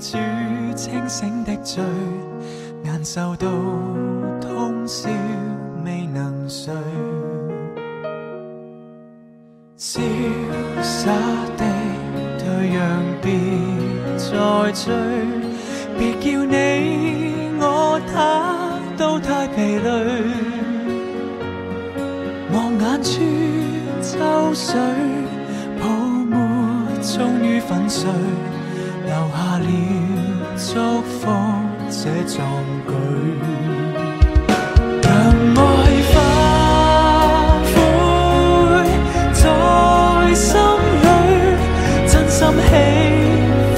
记住清醒的醉，眼受到通宵未能睡。潇洒地退让，别再追，别叫你我他都太疲累。望眼穿秋水，泡沫终于粉碎，留下祝福这壮举。让爱化灰在心里，真心喜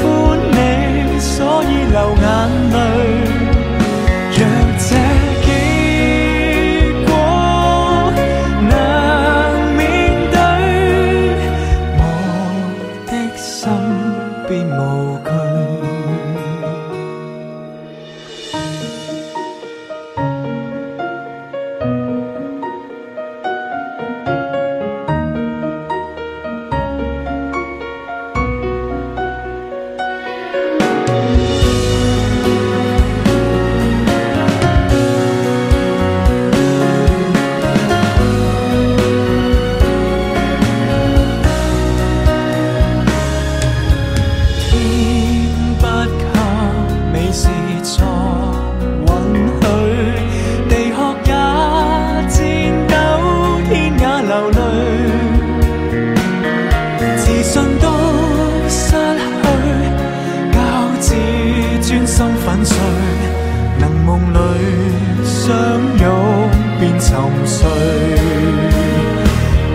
欢你，所以流眼泪。若这结果能面对，我的心便无惧。专心粉碎，能梦里相拥便沉睡。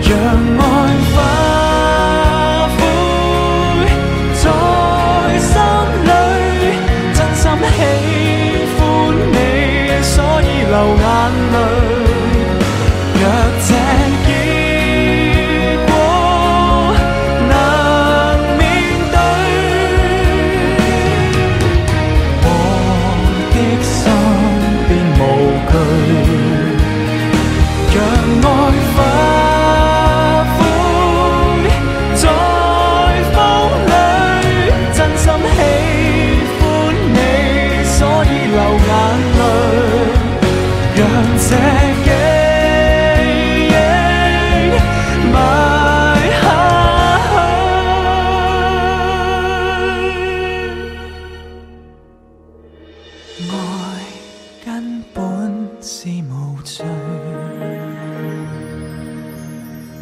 让爱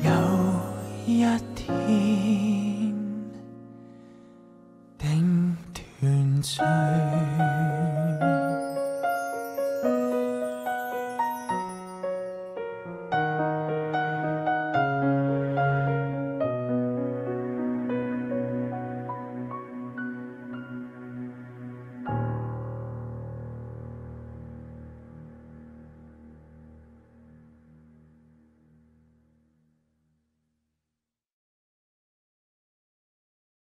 有一天定团聚。